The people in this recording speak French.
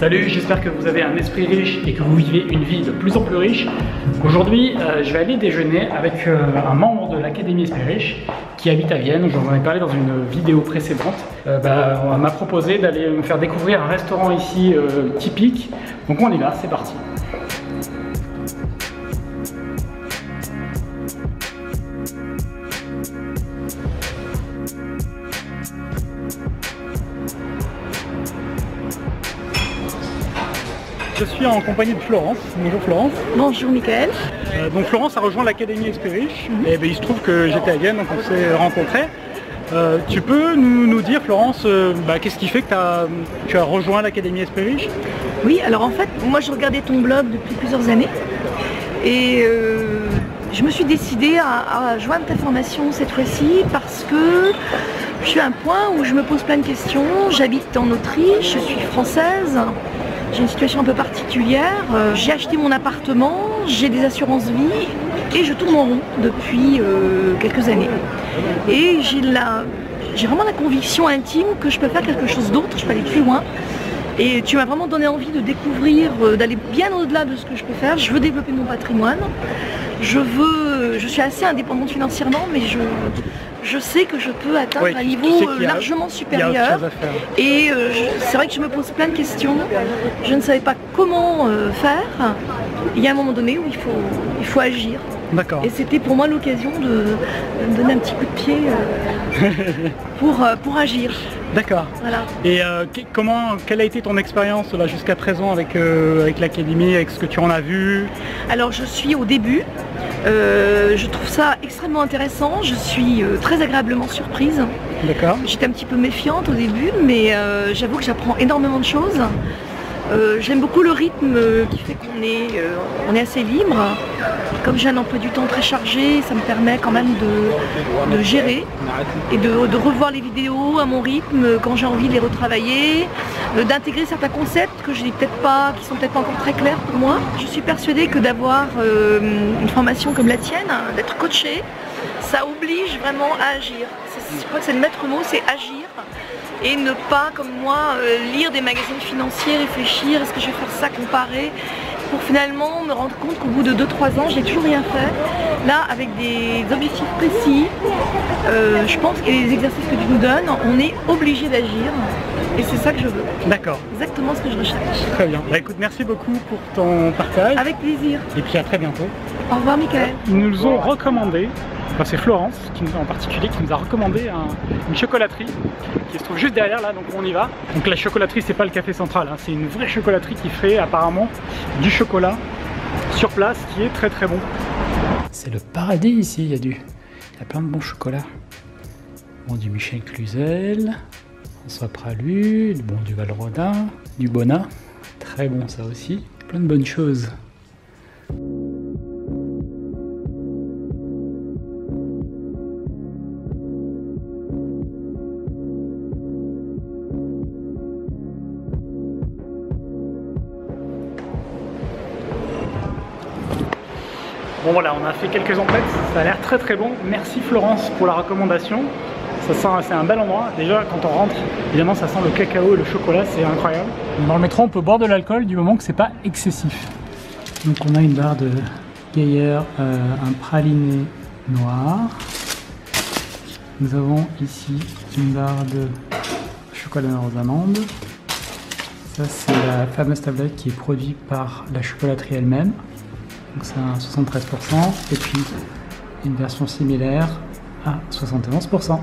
Salut, j'espère que vous avez un esprit riche et que vous vivez une vie de plus en plus riche. Aujourd'hui, euh, je vais aller déjeuner avec euh, un membre de l'Académie Esprit Riche qui habite à Vienne. J'en ai parlé dans une vidéo précédente. Euh, bah, on m'a proposé d'aller me faire découvrir un restaurant ici typique. Donc on y va, c'est parti. Je suis en compagnie de Florence. Bonjour Florence. Bonjour Michael. Euh, donc Florence a rejoint l'Académie Experish et ben, il se trouve que j'étais à Vienne donc on s'est rencontrés. Euh, tu peux nous, dire Florence, euh, bah, qu'est-ce qui fait que tu as rejoint l'Académie Experish Oui, alors en fait, moi je regardais ton blog depuis plusieurs années et je me suis décidée à, à joindre ta formation cette fois-ci parce que je suis à un point où je me pose plein de questions. J'habite en Autriche, je suis française, j'ai une situation un peu particulière. Euh, j'ai acheté mon appartement, j'ai des assurances vie et je tourne en rond depuis euh, quelques années. Et j'ai j'ai vraiment la conviction intime que je peux faire quelque chose d'autre, je peux aller plus loin. Et tu m'as vraiment donné envie de découvrir, euh, d'aller bien au-delà de ce que je peux faire. Je veux développer mon patrimoine. Je veux, je suis assez indépendante financièrement, mais je, je sais que je peux atteindre un niveau largement supérieur. Et euh, c'est vrai que je me pose plein de questions. Je ne savais pas comment euh, faire. Il y a un moment donné où il faut, il faut agir. D'accord. Et c'était pour moi l'occasion de, me donner un petit coup de pied euh, pour, pour agir. D'accord. Voilà. Et comment, quelle a été ton expérience jusqu'à présent avec, avec l'académie, avec ce que tu en as vu? Alors je suis au début. Euh, je trouve ça extrêmement intéressant, je suis euh, très agréablement surprise. D'accord. J'étais un petit peu méfiante au début, mais euh, j'avoue que j'apprends énormément de choses. J'aime beaucoup le rythme qui fait qu'on est, on est assez libre. Comme j'ai un emploi du temps très chargé, ça me permet quand même de, gérer et de, revoir les vidéos à mon rythme quand j'ai envie de les retravailler, d'intégrer certains concepts que je n'ai peut-être pas, qui sont peut-être pas encore très clairs pour moi. Je suis persuadée que d'avoir euh, une formation comme la tienne, d'être coaché, ça oblige vraiment à agir. Je crois que c'est le maître mot, c'est agir et ne pas, comme moi, euh, lire des magazines financiers, réfléchir, est-ce que je vais faire ça, comparer pour finalement me rendre compte qu'au bout de 2-3 ans, j'ai toujours rien fait. Là, avec des objectifs précis, euh, je pense que les exercices que tu nous donnes, on est obligé d'agir. Et c'est ça que je veux. D'accord. Exactement ce que je recherche. Très bien. Bah écoute, merci beaucoup pour ton partage. Avec plaisir. Et puis à très bientôt. Au revoir, Michael. Ils nous ont recommandé c'est Florence qui nous, en particulier qui nous a recommandé une chocolaterie qui se trouve juste derrière là, donc on y va. Donc la chocolaterie c'est pas le café central, hein. c'est une vraie chocolaterie qui fait apparemment du chocolat sur place qui est très très bon. C'est le paradis ici, il y a y plein de bons chocolats. Bon du Michel Cluzel, François Pralu, bon du Valrodin, du Bonnat. Très bon ça aussi. Plein de bonnes choses. Bon voilà, on a fait quelques emplettes, ça a l'air très très bon. Merci Florence pour la recommandation. Ça sent, c'est un bel endroit. Déjà, quand on rentre, évidemment, ça sent le cacao et le chocolat, c'est incroyable. Dans le métro, on peut boire de l'alcool du moment que c'est pas excessif. Donc on a une barre de Gaillard, euh, un praliné noir. Nous avons ici une barre de chocolat noir aux amandes. Ça, c'est la fameuse tablette qui est produite par la chocolaterie elle-même donc c'est un 73%, et puis une version similaire à 71%.